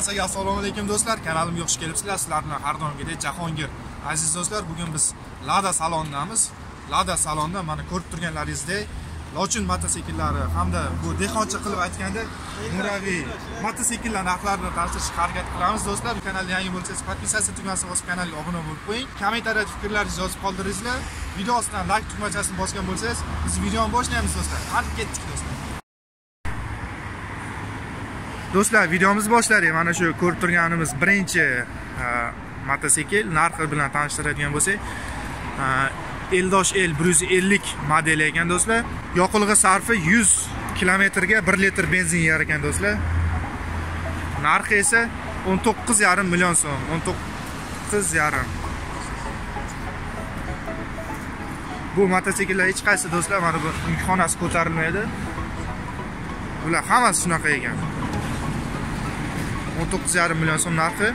barchaga assalomu alaykum do'stlar. Kanalimga xush kelibsizlar. Sizlar bilan har doimgidek jahongir. Aziz do'stlar bugun biz lada salondamiz lada salonda mana ko'rib turganlaringizdek lochin mototsikllari hamda bu dehqoncha qilib aytganda muraviy mototsikllar narxlarini tanishtirishga harakat qilamiz do'stlar. Kanalga yangi bo'lsangiz подписаться tugmasini bosib kanalga obuna bo'lib qo'ying. Kommentariyada fikrlaringizni yozib qoldiringlar video ostidan like tugmachasini bosgan bo'lsangiz biz videoni boshlaymiz do'stlar. Hadi ketdik do'stlar. Do'stlar videomiz boshladik mana shu ko'rib turganimiz birinchi mototsikl narxi bilan tanishtiradigan bo'lsak eldosh el bir yuz ellik modeli ekan do'stlar. Yoqilg'i sarfi yuz kilometrga bir litr benzin yer ekan do'stlar. Narxi esa o'n to'qqiz yarim million so'm o'n to'qqiz yarim. Bu mototsikllar hech qaysi do'stlar mana bu yukxonasi ko'tarilmaydi. Bular hammasi shunaqa ekan. O'n to'qqiz yarim million so'm narxi.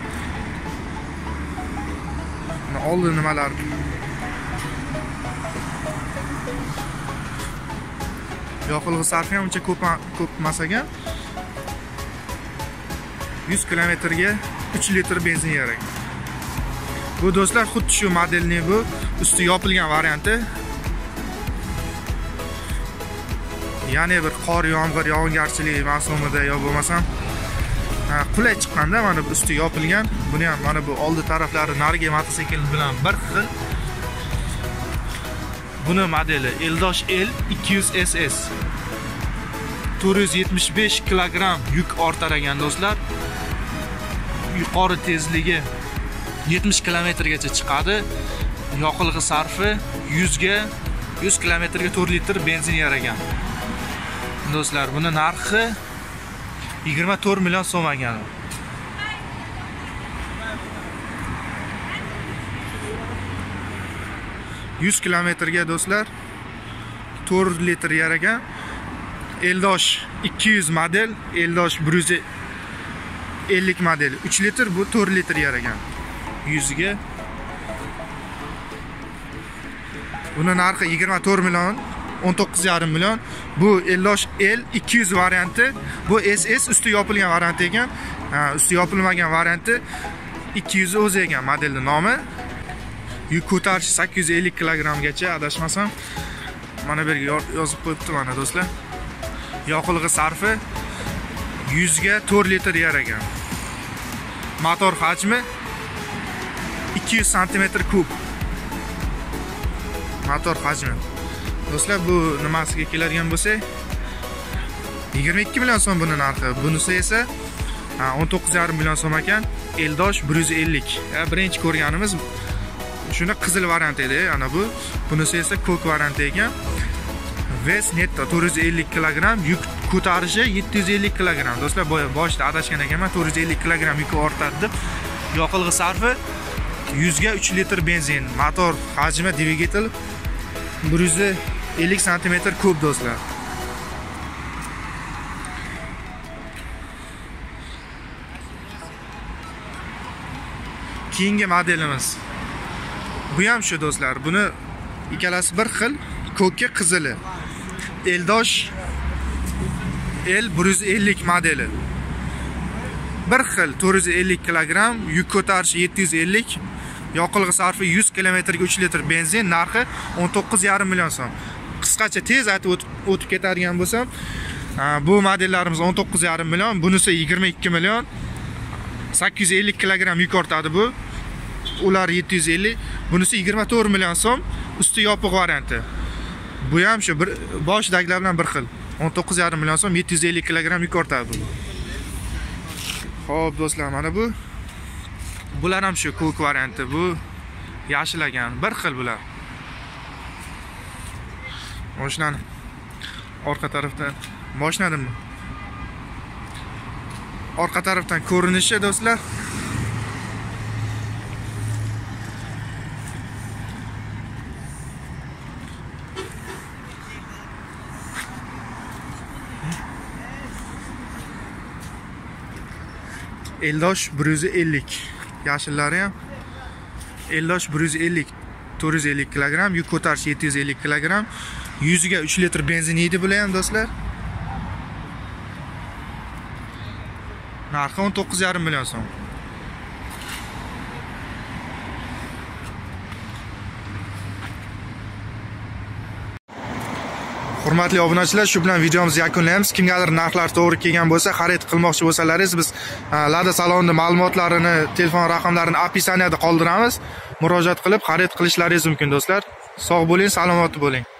Oldi nimalar. Yoqilg'i sarfi ham uncha ko'p ko'p emas ekan. Yuz kilometrga uch litr benzin kerak bu do'stlar xuddi shu modelning bu usti yopilgan varianti. Ya'ni bir qor yomg'ir yog'ingarchilik mavsumida yo bo'lmasam qulay chiqqanda mana bu usti yopilgan. Buni ham mana bu oldi taraflari narigi mototsikl bilan bir xil. Buni modeli eldosh l 200 ss 475 kilogramm yuk ortar ekan do'stlar. Yuqori tezligi 70 kilometrgacha chiqadi. Yoqilg'i sarfi 100 ga 100 kilometrga 4 litr benzin yer ekan do'stlar buni narxi 24 million so'm ekan yuz kilometrga do'stlar. To'rt litr yaragan eldosh ikki yuz model eldosh bir yuz ellik model. Uch litr bu to'rt litr yaragan yuziga. Buni narxi yigirma to'rt million. O'n to'qqiz yarim million. Bu eldosh l ikki yuz varianti. Bu ss usti yopilgan varianti ekan. Usti yopilmagan varianti ikki yuz o'zi ekan modelni nomi. Yuk ko'tarishi sakkiz yuz ellik kilogrammgacha adashmasam. Mana bu yerga yozib qo'yibdi mana do'stlar. Yoqilg'i sarfi yuzga to'rt litr yaragan ekan. Motor hajmi ikki yuz santimetr kub. Motor hajmi do'stlar bu nimasiga keladigan bo'lsak yigirma ikki million so'm buni narxi bunisi esa o'n to'qqiz yarim million so'm ekan. Eldosh bir yuz ellik. Birinchi ko'rganimiz shuni qizil variant edi ana bu. Bunisi esa ko'k variant ekan. Ves netto to'rt yuz ellik kilogramm yuk ko'tarishi yetti yuz ellik kilogramm do'stlar boshida adashgan ekanman to'rt yuz ellik kilogramm yuk ortadi. Deb yoqilg'i sarfi yuzga uch litr benzin motor hajmi dvigatel bir yuz ellik santimetr kub do'stlar. Keyingi modelimiz. Bu ham shu do'stlar. Buni ikkalasi bir xil ko'ki qizili. Eldosh l bir yuz ellik modeli. Bir xil to'rt yuz ellik kilogramm yuk ko'tarishi yetti yuz ellik yoqilg'i sarfi yuz kilometrga uch litr benzin narxi o'n to'qqiz yarim million so'm. Qisqacha tez aytib o'tib ketadigan bo'lsam bu modellarimiz o'n to'qqiz yarim million bunisi yigirma ikki million. Sakkiz yuz ellik kilogramm yuk ortadi bu. Ular yetti yuz ellik bunisi yigirma to'rt million so'm usti yopiq varianti. Bu ham shu bir boshidagilar bilan bir xil. o'n to'qqiz yarim million so'm yetti yuz ellik kilogramm yuk ortadi bu. Ho'p do'stlar mana bu. Bular ham shu ko'k varianti bu yashil ekan bir xil bular. Mashinani orqa tarafdan boshladimmi orqa tarafdan ko'rinishi do'stlar. Eldosh bir yuz ellik. Yashillari ham eldosh bir yuz ellik. to'rt yuz ellik kilogramm yuk ko'tarish yetti yuz ellik kilogramm yuziga uch litr benzin yeydi bular ham do'stlar. Narxi 19,5 million so'm. Hurmatli obunachilar shu bilan videomizni yakunlaymiz. Kimgadir narxlar to'g'ri kelgan bo'lsa xarid qilmoqchi bo'lsalaringiz biz e, lada salonni ma'lumotlarini telefon raqamlarini описаниеda qoldiramiz. Murojaat qilib xarid qilishlaringiz mumkin do'stlar. Sog' bo'ling salomat bo'ling.